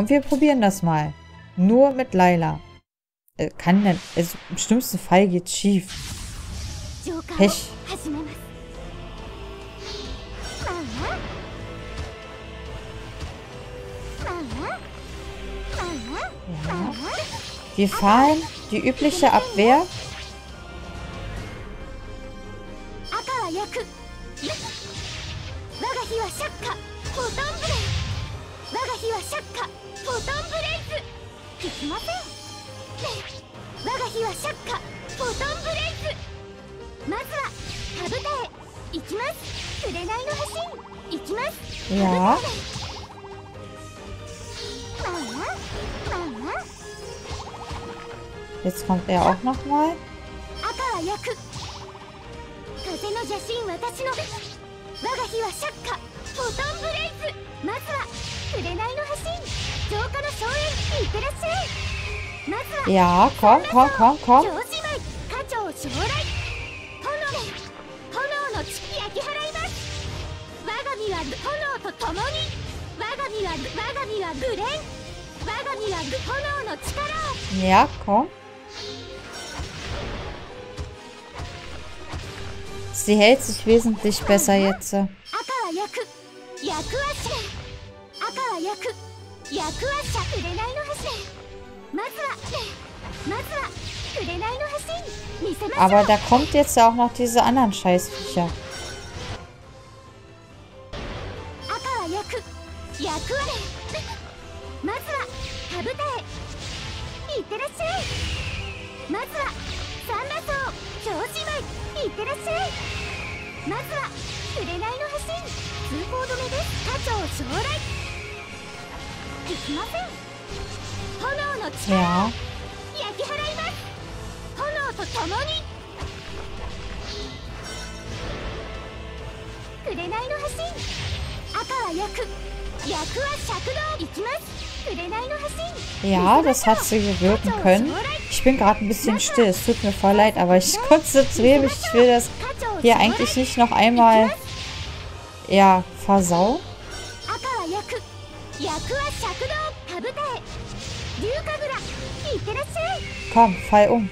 Und wir probieren das mal. Nur mit Laila. Äh, kann denn... Also, Im schlimmsten Fall geht's schief. Pech. Ja. Wir fahren die übliche Abwehr. 火は釈迦フォトンブレイズ聞きません我が日は釈迦フォトンブレイズまずは羽舞台へ行きます紅の橋行きます羽舞台へママママ Jetzt kommt er auch noch mal. Akawa Ja, komm, komm, komm, komm. Ja, komm. Sie hält sich wesentlich besser jetzt. 赤は焼く焼くはしゃくれないの橋まずはまずはくれないの橋見せましょう。Aber da kommt jetzt auch noch diese anderen scheißbücher 赤は焼く焼くはね。まずはかぶたへいってらっしゃい。まずはサンバソウ上司舞いってらっしゃい。まずは紅の橋通行止めです。課長将来。Ja, das hat sie gewirken können. Ich bin gerade ein bisschen still. Es tut mir voll leid, aber ich konzentriere mich. Ich will das hier eigentlich nicht noch einmal ja, versauen. 看快翁。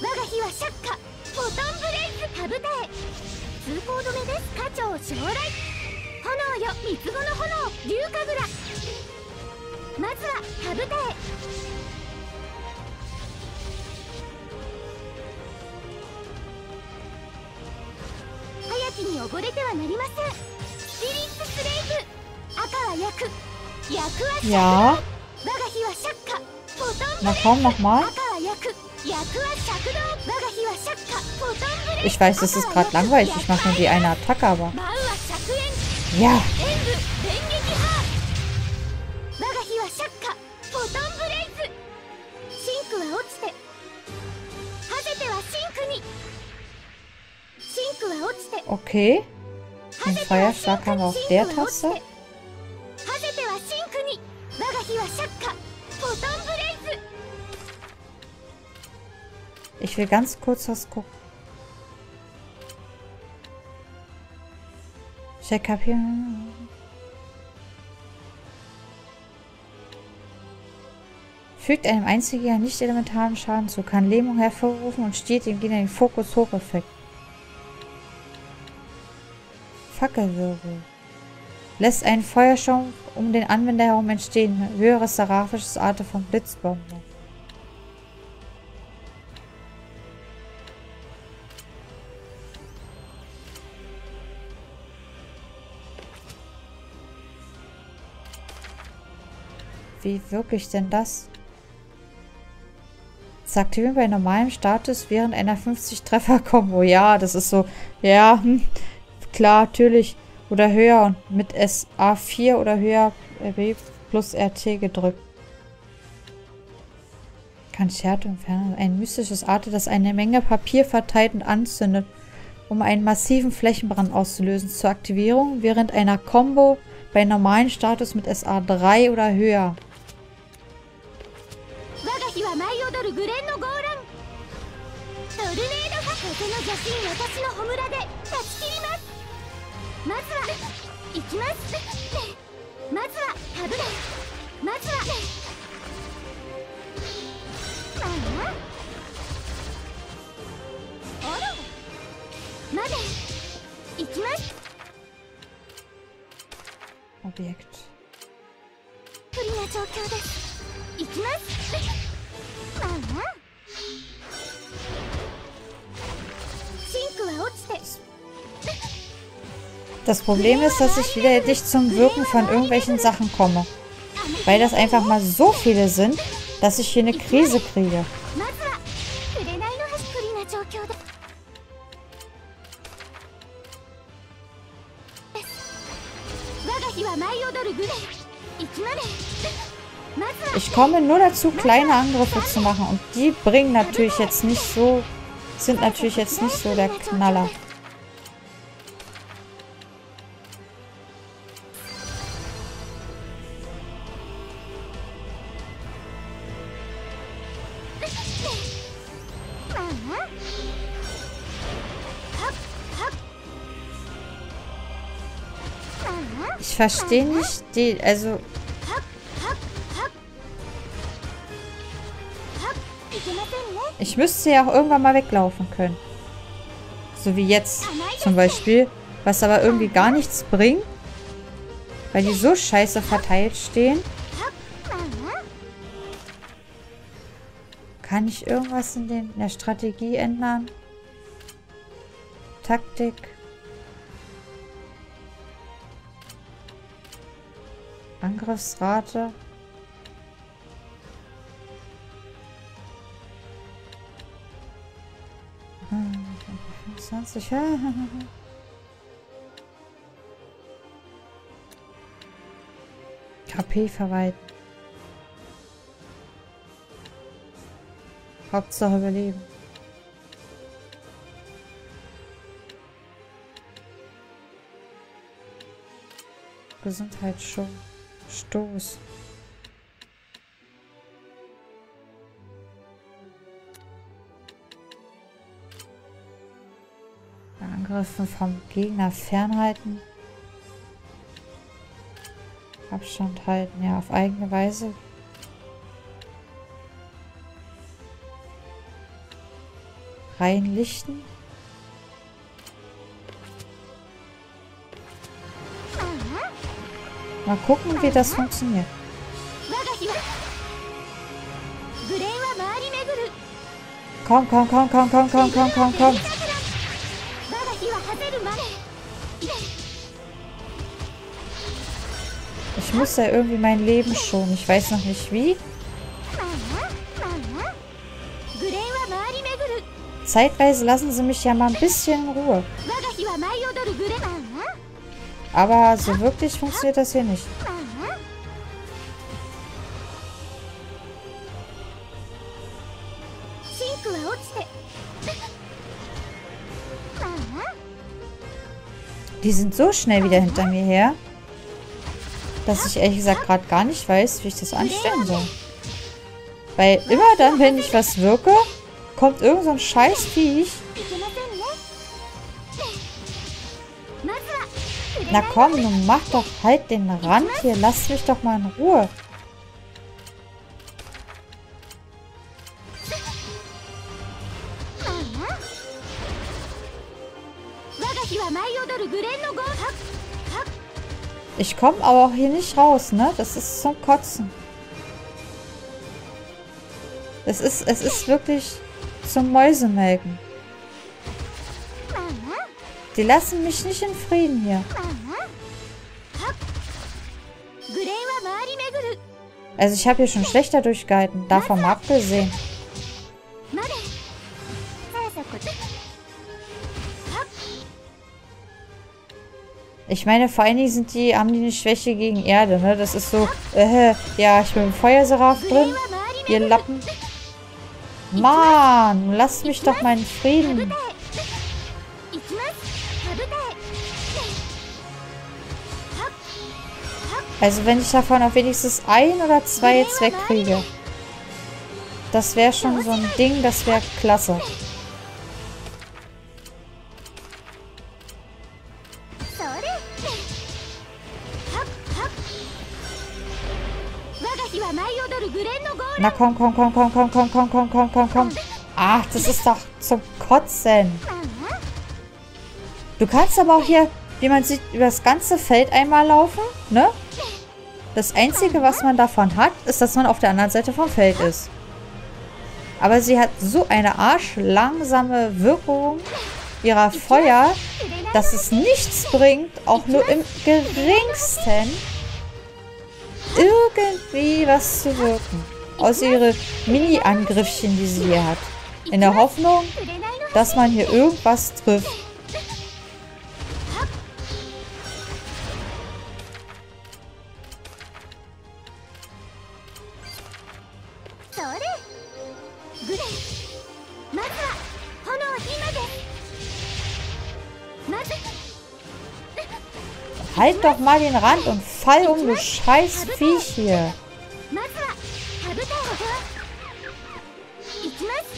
我が日はシャッカ Komm, fall um. 通行止めです課長将来。炎よ三つ子の炎龍神楽。まずは羽舞台早きに溺れてはなりません。スピリッツスレイブ赤は焼く焼くはシャッカ。我が日はシャッカ。Na komm, nochmal. Ich weiß, das ist gerade langweilig. Ich mache nur die eine Attacke, aber... Ja. Okay. Den Feuerschlag haben wir auf der Taste. Ich will ganz kurz was gucken. Check up hier. Fügt einem einzigen nicht elementaren Schaden zu, kann Lähmung hervorrufen und steht dem Gegner den Fokus-Hoch-Effekt. Fackelwirbel. Lässt einen Feuerschaum um den Anwender herum entstehen. Höheres seraphisches Arte von Blitzbombe. Wie wirklich denn das? Sagt aktivieren bei normalem Status während einer 50-Treffer-Kombo. Ja, das ist so. Ja, hm, klar, natürlich. Oder höher und mit SA4 oder höher RB plus RT gedrückt. Kann Schärfe entfernen. Ein mystisches Arte, das eine Menge Papier verteilt und anzündet, um einen massiven Flächenbrand auszulösen. Zur Aktivierung während einer Combo bei normalen Status mit SA3 oder höher. グレンのゴーラン。トルネードが風の邪神私の炎で断ち切ります。まずは。行きますまずはタブレまずは。まああら。まで行きます。オブジェクト不利な状況です。行きます。Das Problem ist, dass ich wieder nicht zum Wirken von irgendwelchen Sachen komme. Weil das einfach mal so viele sind, dass ich hier eine Krise kriege. Ich komme nur dazu, kleine Angriffe zu machen. Und die bringen natürlich jetzt nicht so... Sind natürlich jetzt nicht so der Knaller. Verstehe nicht die, also... Ich müsste ja auch irgendwann mal weglaufen können. So wie jetzt zum Beispiel. Was aber irgendwie gar nichts bringt. Weil die so scheiße verteilt stehen. Kann ich irgendwas in, den, in der Strategie ändern? Taktik. Angriffsrate. 25. KP verwalten. Hauptsache überleben. Gesundheitsschutz. Stoß. Angriffe vom Gegner fernhalten. Abstand halten, ja, auf eigene Weise. Reinlichten. Mal gucken, wie das funktioniert. Komm, komm, komm, komm, komm, komm, komm, komm, komm. Ich muss ja irgendwie mein Leben schonen. Ich weiß noch nicht wie. Zeitweise lassen sie mich ja mal ein bisschen in Ruhe. Aber so wirklich funktioniert das hier nicht. Die sind so schnell wieder hinter mir her, dass ich ehrlich gesagt gerade gar nicht weiß, wie ich das anstellen soll. Weil immer dann, wenn ich was wirke, kommt irgend so ein scheiß Na komm, du mach doch halt den Rand hier. Lass mich doch mal in Ruhe. Ich komme aber auch hier nicht raus, ne? Das ist zum Kotzen. Es ist, es ist wirklich zum Mäusemelken. Die lassen mich nicht in Frieden hier. Also ich habe hier schon schlechter durchgehalten. Davon mal abgesehen. Ich meine, vor allen Dingen sind die, haben die eine Schwäche gegen Erde, ne? Das ist so, äh, ja, ich bin im Feuerseraf drin. Ihr Lappen. Mann, lass mich doch meinen Frieden. Also wenn ich davon auch wenigstens ein oder zwei jetzt wegkriege. Das wäre schon so ein Ding, das wäre klasse. Na komm, komm, komm, komm, komm, komm, komm, komm, komm, komm, komm. Ach, das ist doch zum Kotzen. Du kannst aber auch hier, wie man sieht, über das ganze Feld einmal laufen, ne? Das Einzige, was man davon hat, ist, dass man auf der anderen Seite vom Feld ist. Aber sie hat so eine arschlangsame Wirkung ihrer Feuer, dass es nichts bringt, auch nur im geringsten irgendwie was zu wirken. Außer ihre Mini-Angriffchen, die sie hier hat. In der Hoffnung, dass man hier irgendwas trifft. Halt doch mal den Rand und fall um, du scheiß Viech hier.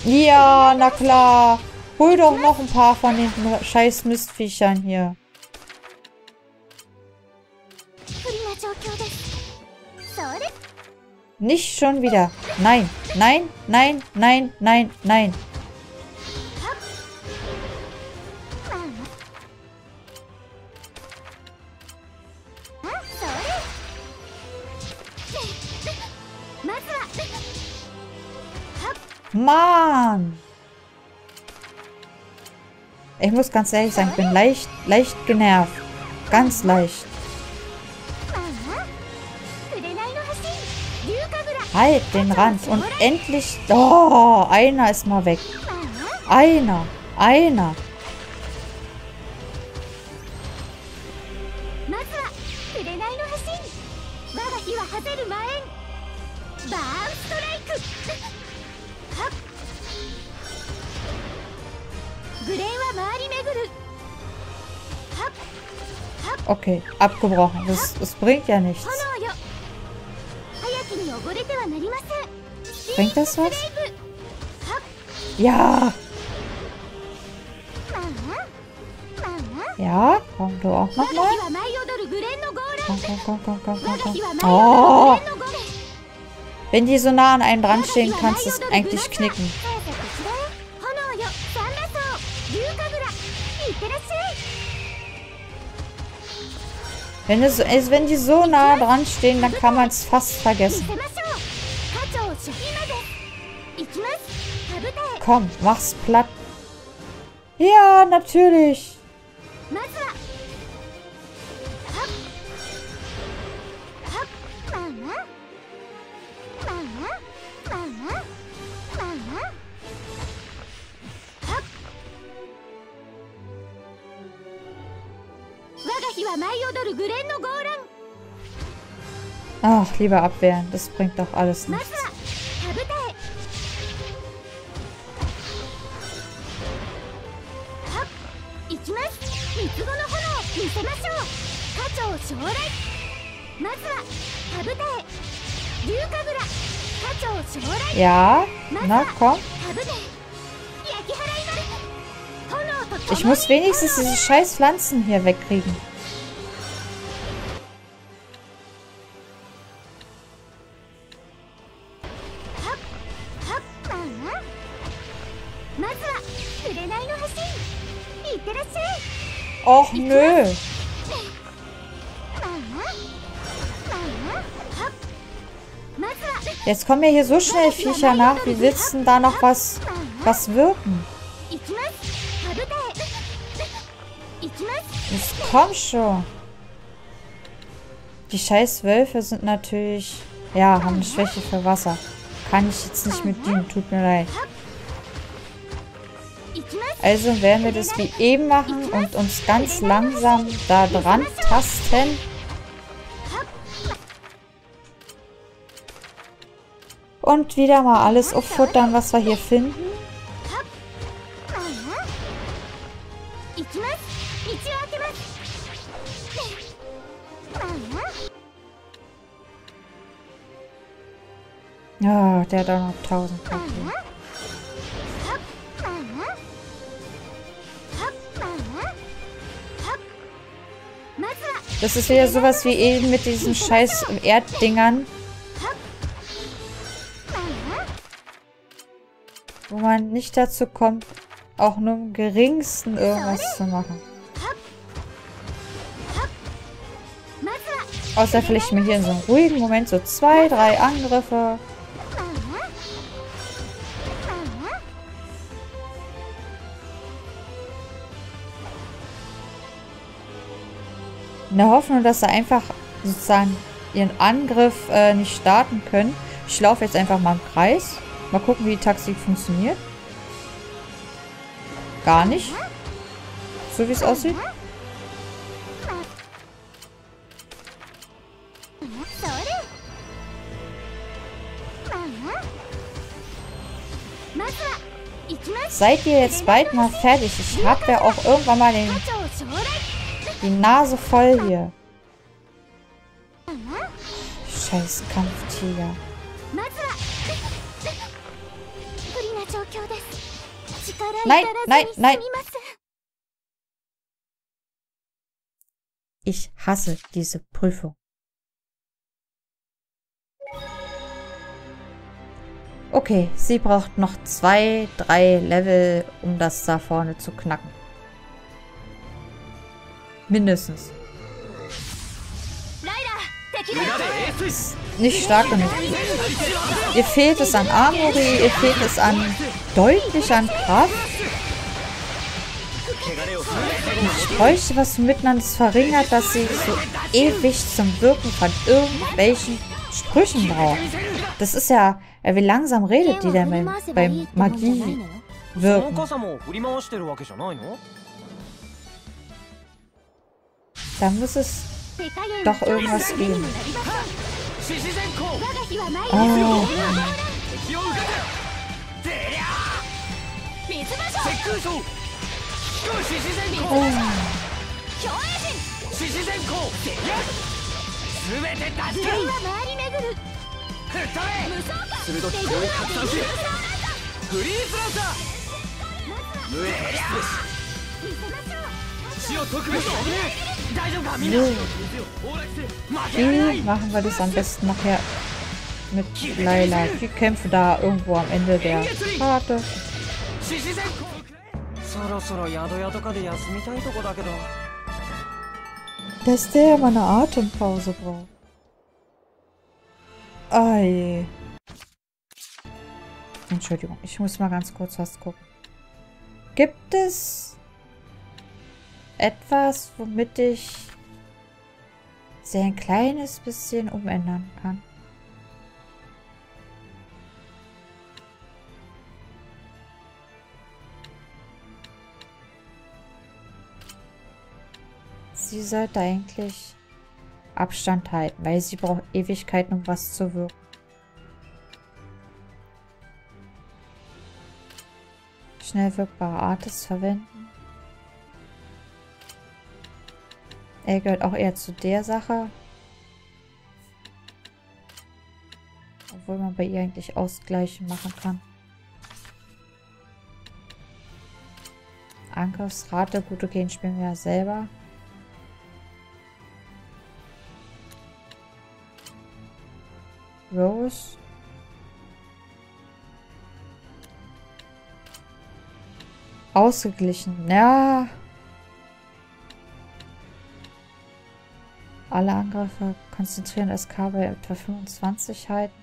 Ja, na klar. Hol doch noch ein paar von den scheiß Mistviechern hier. Nicht schon wieder. Nein, nein, nein, nein, nein, nein. Ich muss ganz ehrlich sagen, ich bin leicht, leicht genervt. Ganz leicht. Halt den Rand. Und endlich... Oh, einer ist mal weg. Einer. Einer. Okay, abgebrochen. Das, das bringt ja nichts. Bringt das was? Ja. Ja, komm du auch nochmal. Komm, komm, komm, komm, komm, komm, komm. Oh. Wenn die so nah an einem dran stehen, kannst du es eigentlich knicken. Wenn, es, wenn die so nah dran stehen, dann kann man es fast vergessen. Komm, mach's platt. Ja, natürlich. Ach, lieber abwehren. Das bringt doch alles nichts. Ja, na komm. Ich muss wenigstens diese scheiß Pflanzen hier wegkriegen. Och nö. Jetzt kommen mir hier so schnell Viecher nach. Wie willst denn da noch was, was wirken? Jetzt komm schon. Die scheiß Wölfe sind natürlich... Ja, haben eine Schwäche für Wasser. Kann ich jetzt nicht mit dienen. Tut mir leid. Also werden wir das wie eben machen und uns ganz langsam da dran tasten. Und wieder mal alles auffuttern, was wir hier finden. Ja, der hat auch noch 1000 Papier. Das ist wieder sowas wie eben mit diesen scheiß Erddingern. Wo man nicht dazu kommt, auch nur im geringsten irgendwas zu machen. Außer vielleicht mal hier in so einem ruhigen Moment so zwei, drei Angriffe. In der Hoffnung, dass sie einfach sozusagen ihren Angriff äh, nicht starten können. Ich laufe jetzt einfach mal im Kreis. Mal gucken, wie die Taktik funktioniert. Gar nicht. So wie es aussieht. Seid ihr jetzt bald mal fertig? Ich hab ja auch irgendwann mal den, die Nase voll hier. Scheiß Kampftiger. Nein, nein, nein. Ich hasse diese Prüfung. Okay, sie braucht noch zwei, drei Level, um das da vorne zu knacken. Mindestens. Nicht stark genug. Ihr fehlt es an Armory, ihr fehlt es an deutlich an Kraft. Ich bräuchte was miteinander verringert, dass sie so ewig zum Wirken von irgendwelchen Sprüchen braucht. Das ist ja wie langsam redet die denn beim, beim Magie wirken? Da muss es doch irgendwas geben. Oh. Oh. 鋭 き気を拡散しフリーズランサー無縁失礼死を解くべき大丈夫かみんな Wie machen wir das am besten nachher mit Laila? Die kämpfen da irgendwo am Ende der Karte. Dass der mal eine Atempause braucht. Ei. Entschuldigung, ich muss mal ganz kurz was gucken. Gibt es etwas, womit ich sie ein kleines bisschen umändern kann? Sie sollte eigentlich Abstand halten, weil sie braucht Ewigkeiten, um was zu wirken. Schnell wirkbare Artes verwenden. Er gehört auch eher zu der Sache. Obwohl man bei ihr eigentlich Ausgleiche machen kann. Angriffsrate, gut, okay, spielen wir ja selber. Rose. Ausgeglichen. Ja. Alle Angriffe konzentrieren SK bei etwa 25 halten.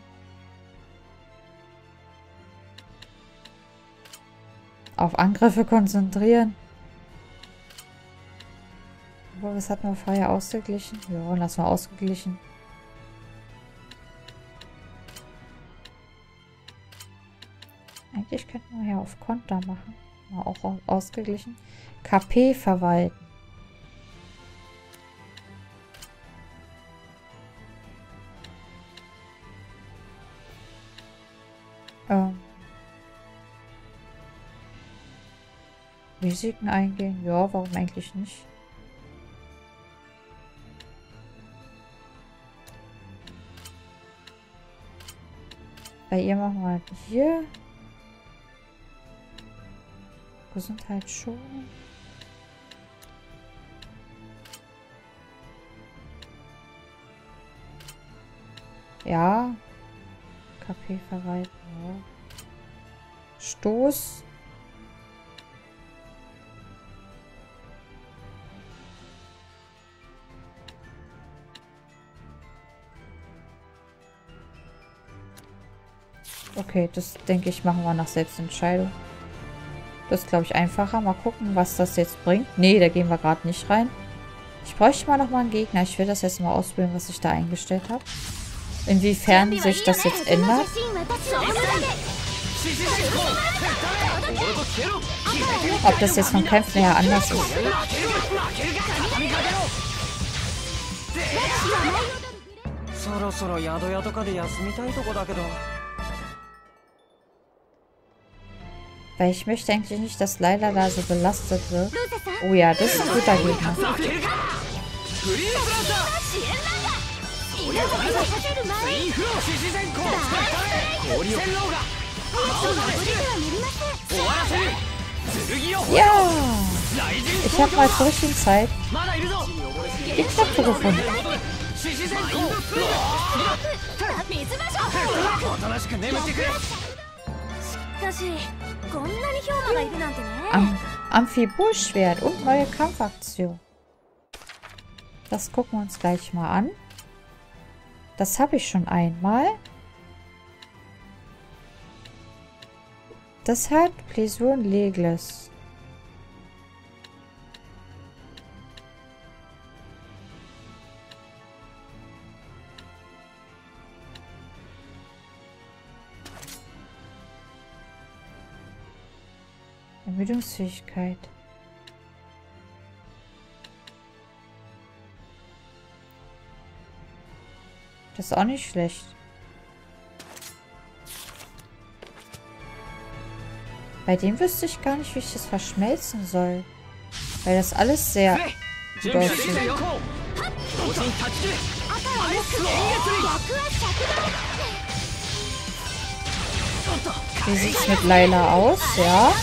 Auf Angriffe konzentrieren. Aber was hatten wir vorher ausgeglichen? Ja, lass mal ausgeglichen. Eigentlich könnten wir ja auf Konter machen. Auch ausgeglichen. KP verwalten. Risiken eingehen? Ja, warum eigentlich nicht? Bei ihr machen wir hier Gesundheit schon. Ja. KP verwalten, ja. Stoß. Okay, das denke ich, machen wir nach Selbstentscheidung. Das ist, glaube ich, einfacher. Mal gucken, was das jetzt bringt. Nee, da gehen wir gerade nicht rein. Ich bräuchte mal nochmal einen Gegner. Ich will das jetzt mal ausprobieren, was ich da eingestellt habe. Inwiefern sich das jetzt ändert. Ob das jetzt von Kämpfen her anders ist. Weil ich möchte eigentlich nicht, dass Laila da so belastet wird. Oh ja, das ist ein guter Gegner. Ja! Ich habe mal zur richtigen Zeit die Knöpfe gefunden. Am Amphibulschwert und neue Kampfaktion. Das gucken wir uns gleich mal an. Das habe ich schon einmal. Das hat Pläsuren Legles. Ermüdungsfähigkeit. Das ist auch nicht schlecht. Bei dem wüsste ich gar nicht, wie ich das verschmelzen soll. Weil das alles sehr gut aussieht. Wie sieht es mit Laila aus? Ja.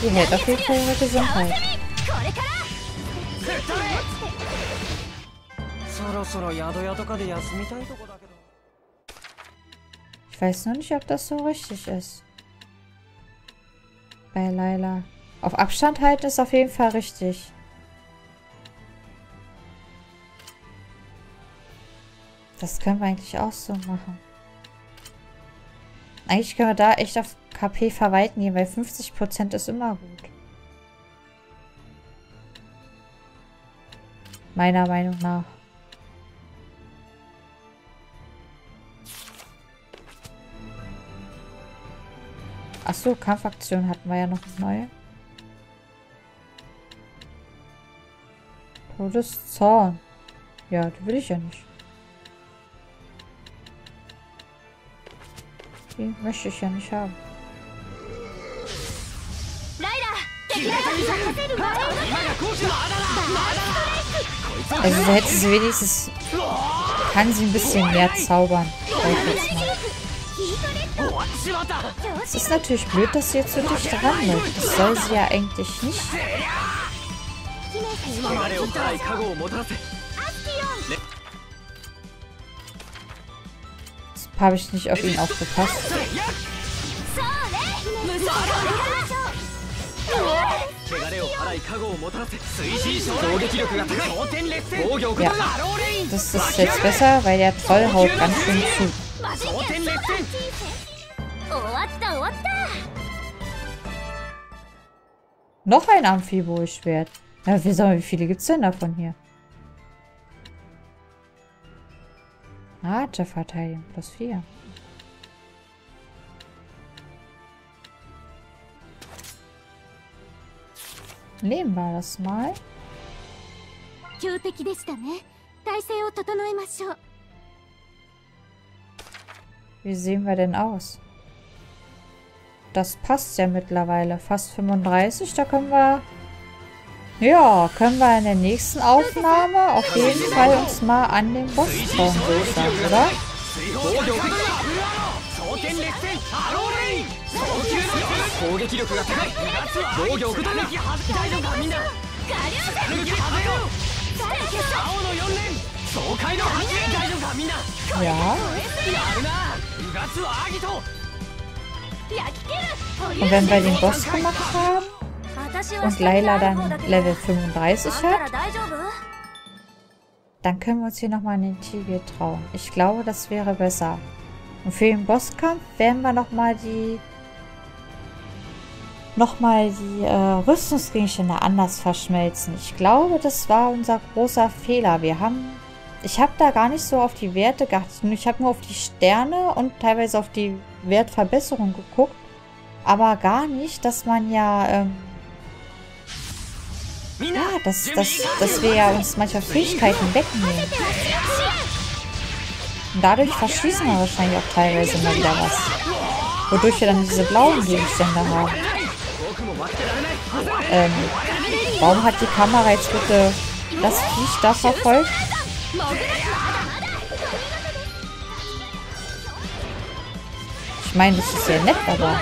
Die hält auf jeden Fall ihre Gesundheit. Ich weiß nur nicht, ob das so richtig ist. Bei Laila. Auf Abstand halten ist auf jeden Fall richtig. Das können wir eigentlich auch so machen. Eigentlich können wir da echt auf KP verwalten gehen, weil 50% ist immer gut. Meiner Meinung nach. Achso, Kampfaktion hatten wir ja noch neu. Todeszorn. Ja, die will ich ja nicht. Die möchte ich ja nicht haben. Also so hätte sie wenigstens... Kann sie ein bisschen mehr zaubern. Es ist natürlich blöd, dass sie jetzt so dicht dran läuft. Das soll sie ja eigentlich nicht. Habe ich nicht auf ihn aufgepasst. Ja, das ist jetzt besser, weil der Troll haut ganz schön zu. Noch ein Amphibo-Schwert. Ja, wie viele gibt es denn davon hier? Rate verteidigen plus 4. Nehmen wir das mal. Wie sehen wir denn aus? Das passt ja mittlerweile. Fast 35. Da können wir ja, können wir in der nächsten Aufnahme auf jeden Fall uns mal an den Boss trauen, würde ich sagen, oder? Ja. Und wenn wir den Boss gemacht haben und Laila dann Level 35 hat, dann können wir uns hier nochmal in den Tiger trauen. Ich glaube, das wäre besser. Und für den Bosskampf werden wir nochmal die nochmal die äh, Rüstungsgegenstände anders verschmelzen. Ich glaube, das war unser großer Fehler. Wir haben... Ich habe da gar nicht so auf die Werte geachtet. Ich habe nur auf die Sterne und teilweise auf die Wertverbesserung geguckt. Aber gar nicht, dass man ja... Ähm, ja, dass, dass, dass wir ja uns manchmal Fähigkeiten wegnehmen. Und dadurch verschließen wir wahrscheinlich auch teilweise mal wieder was. Wodurch wir dann diese blauen Gegenstände haben. Ähm, warum hat die Kamera jetzt bitte das Viech da verfolgt? Ich meine, das ist sehr nett, aber...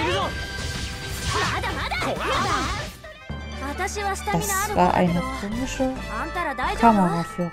Das war eine komische Kameraführung.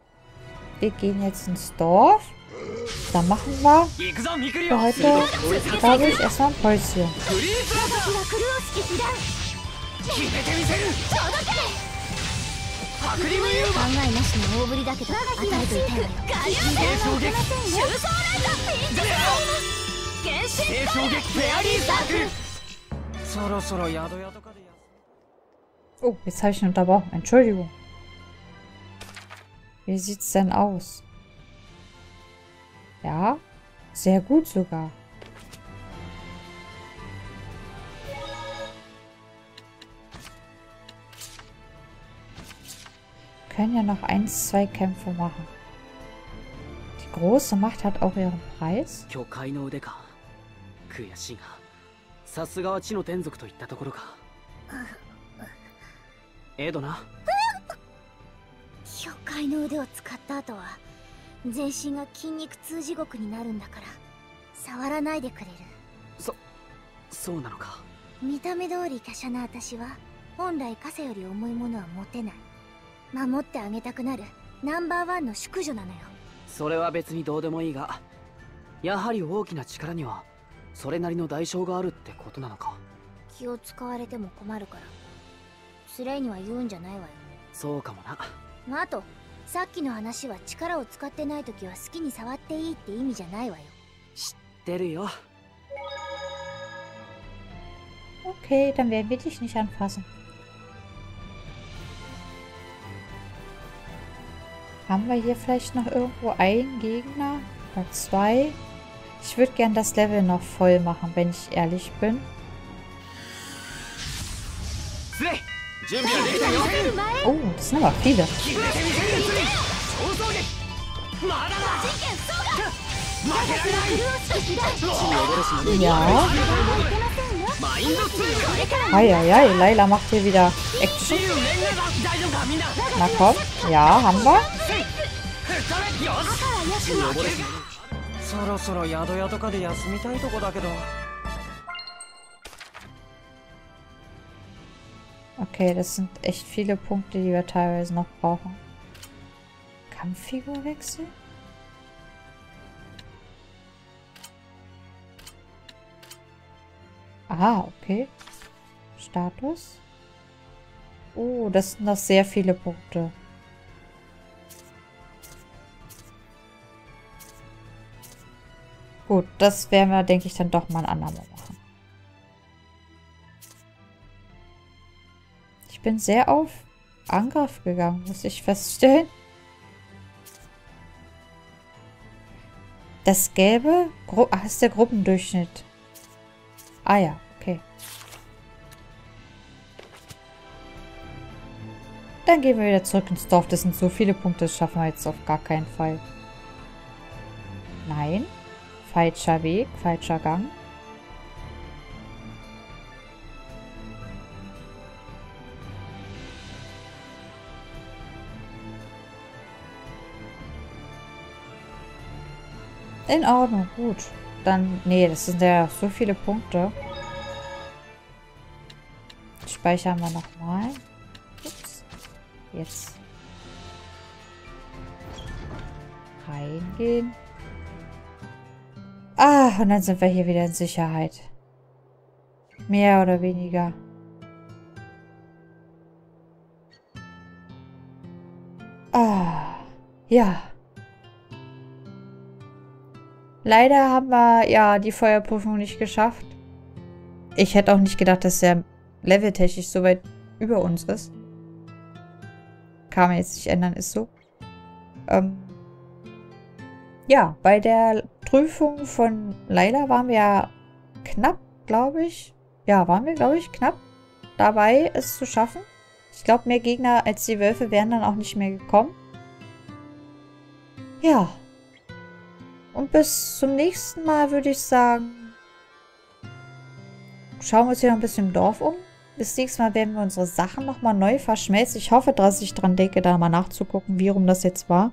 Wir gehen jetzt ins Dorf. Dann machen wir für heute, glaube ich, erstmal ein Päuschen. Oh, jetzt habe ich ihn unterbrochen. Entschuldigung. Wie sieht's denn aus? Ja, sehr gut sogar. können ja noch eins, zwei Kämpfe machen. Die große Macht hat auch ihren Preis. さすがは地の天族といったところかエドナ 教会の腕を使った後は全身が筋肉痛地獄になるんだから触らないでくれる。そそうなのか？見た目通り華奢な私は本来傘より重いものは持てない。守ってあげたくなるナンバーワンの淑女なのよ。それは別にどうでもいいがやはり大きな力にはそれなりの代償があるってことなのか？気を使われても困るから。スレイには言うんじゃないわよ。そうかもなあとさっきの話は力を使ってない時は好きに触っていいって意味じゃないわよ知ってるよ Okay, dann werden wir dich nicht anfassen. Haben wir hier vielleicht noch irgendwo einen Gegner? Oder zwei? Ich würde gern das Level noch voll machen, wenn ich ehrlich bin. Oh, das sind aber viele. Ja. Eieiei, Laila macht hier wieder Action. Na komm. Ja, haben wir. そろそろ宿屋とかで休みたいとこだけど Okay, das sind echt viele Punkte, die wir teilweise noch brauchen. Kampffigur wechseln? Ah, okay. Status. Oh, das sind noch sehr viele Punkte. Gut, das werden wir, denke ich, dann doch mal ein andermal machen. Ich bin sehr auf Angriff gegangen, muss ich feststellen. Das Gelbe Gru Ach, ist der Gruppendurchschnitt. Ah ja, okay. Dann gehen wir wieder zurück ins Dorf. Das sind so viele Punkte, das schaffen wir jetzt auf gar keinen Fall. Nein. Falscher Weg, falscher Gang. In Ordnung, gut. Dann, nee, das sind ja so viele Punkte. Speichern wir nochmal. Ups. Jetzt. Reingehen. Ah, und dann sind wir hier wieder in Sicherheit. Mehr oder weniger. Ah, ja. Leider haben wir ja die Feuerprüfung nicht geschafft. Ich hätte auch nicht gedacht, dass der leveltechnisch so weit über uns ist. Kann man jetzt nicht ändern, ist so. Ähm ja, bei der Prüfung von Laila waren wir ja knapp, glaube ich. Ja, waren wir, glaube ich, knapp dabei, es zu schaffen. Ich glaube, mehr Gegner als die Wölfe wären dann auch nicht mehr gekommen. Ja, und bis zum nächsten Mal würde ich sagen, schauen wir uns hier noch ein bisschen im Dorf um. Bis nächstes Mal werden wir unsere Sachen nochmal neu verschmelzen. Ich hoffe, dass ich dran denke, da mal nachzugucken, wie rum das jetzt war.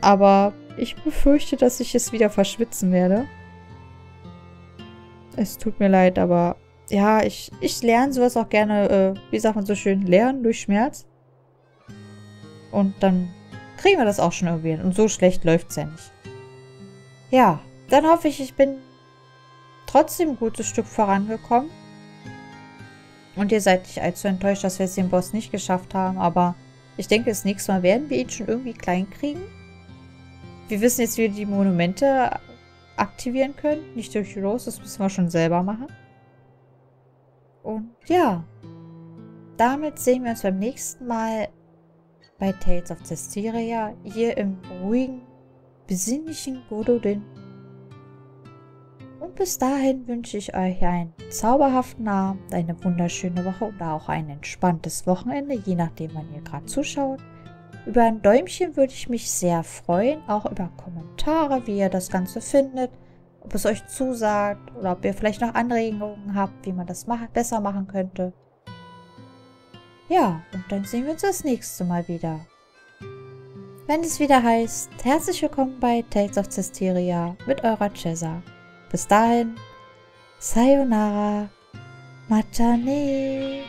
Aber ich befürchte, dass ich es wieder verschwitzen werde. Es tut mir leid, aber ja, ich, ich lerne sowas auch gerne, äh, wie sagt man so schön, lernen durch Schmerz. Und dann kriegen wir das auch schon irgendwie hin. Und so schlecht läuft es ja nicht. Ja, dann hoffe ich, ich bin trotzdem ein gutes Stück vorangekommen. Und ihr seid nicht allzu enttäuscht, dass wir es den Boss nicht geschafft haben. Aber ich denke, das nächste Mal werden wir ihn schon irgendwie klein kriegen. Wir wissen jetzt, wie wir die Monumente aktivieren können. Nicht durch Rose, das müssen wir schon selber machen. Und ja, damit sehen wir uns beim nächsten Mal bei Tales of Cesteria hier im ruhigen besinnlichen Gododin. Und bis dahin wünsche ich euch einen zauberhaften Abend, eine wunderschöne Woche oder auch ein entspanntes Wochenende, je nachdem, wann ihr gerade zuschaut. Über ein Däumchen würde ich mich sehr freuen, auch über Kommentare, wie ihr das Ganze findet, ob es euch zusagt oder ob ihr vielleicht noch Anregungen habt, wie man das mach besser machen könnte. Ja, und dann sehen wir uns das nächste Mal wieder wenn es wieder heißt, herzlich willkommen bei Tales of Cesteria mit eurer Cesa. Bis dahin, Sayonara, Matane.